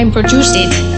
time produced it.